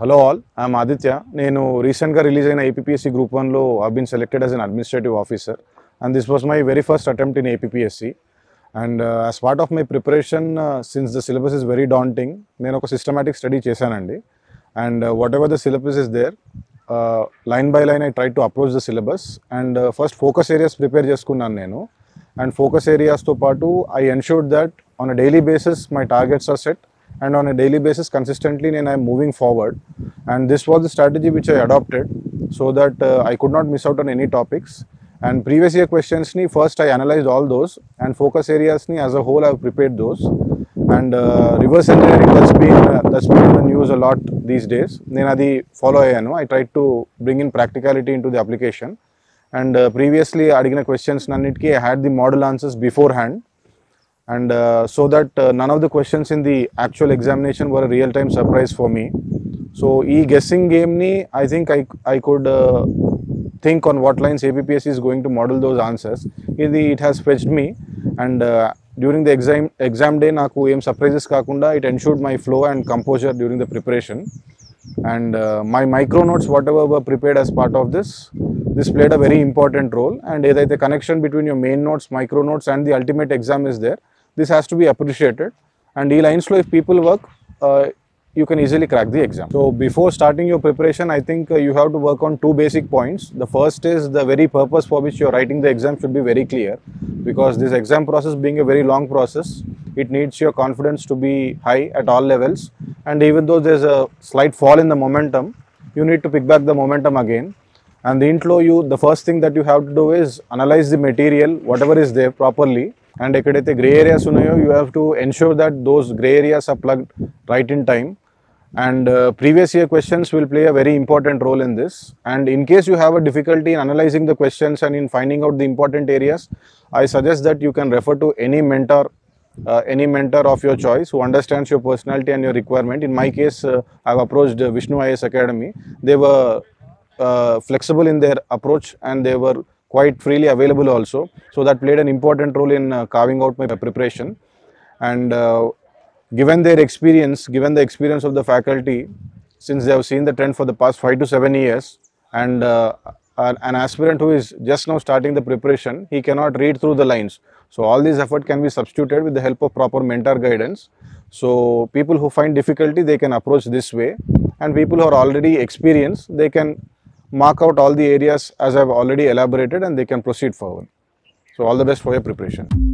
Hello all I'm Aditya. నేను రీసెంట్గా release అయిన ఏపీఎస్సీ గ్రూప్ వన్లో I been selected as an administrative officer and this was my very first attempt in APSC and as part of my preparation since the syllabus is very daunting నేను ఒక systematic study చేశానండి. And whatever the syllabus is there line by line I try to approach the syllabus and first focus areas prepare చేసుకున్నాను నేను. And focus ఏరియాస్తో పాటు I ensured that on a daily basis my targets are set and on a daily basis consistently then i'm moving forward and this was the strategy which i adopted so that uh, i could not miss out on any topics and previous year questions ni first i analyzed all those and focus areas ni as a whole i've prepared those and uh, reverse engineering that's been uh, that's been in the news a lot these days నేను అది follow అయ్యాను I try to bring in practicality in to the application and previously అడిగిన questions అన్నిటికీ I had the model answers before hand and uh, so that uh, none of the questions in the actual examination were a real time surprise for me. So e guessing game ni i think i i could uh, think on what lines APPSC is going to model those answers. In the, it has fetched me. And during the exam exam day naaku em surprises kaakunda it ensured my flow and composure during the preparation. And my micro notes whatever were prepared as part of this this played a very important role. And either the connection between your main notes micro notes and the ultimate exam is there this has to be appreciated. And ఈ lines లో if people work uh, you can easily crack the exam. So before starting your preparation i think uh, you have to work on two basic points. The first is the very purpose for which you're writing the exam should be very clear. Because this exam process being a very long process it needs your confidence to be high at all levels. And even though there's a slight fall in the momentum you need to pick back the momentum again. And the intro you the first thing that you have to do is analyze the material whatever is there properly and ekadete gray areas unayo you have to ensure that those gray areas are plugged right in time. And uh, previous year questions will play a very important role in this. And in case you have a difficulty in analyzing the questions and in finding out the important areas i suggest that you can refer to any mentor uh, any mentor of your choice who understands your personality and your requirement. In my case uh, i have approached uh, Vishnu IAS academy. They were uh, flexible in their approach and they were quite freely available also so that played an important role in uh, carving out my preparation and uh, given their experience, given the experience of the faculty, since they have seen the trend for the past five to seven years, and uh, an an aspirant who is just now starting the preparation, he cannot read through the lines. So all this effort can be substituted with the help of proper mentor guidance. So people who find difficulty, they can approach this way, and people who are already experienced, they can mark out all the areas as I've already elaborated, and they can proceed forward. So all the best for your preparation.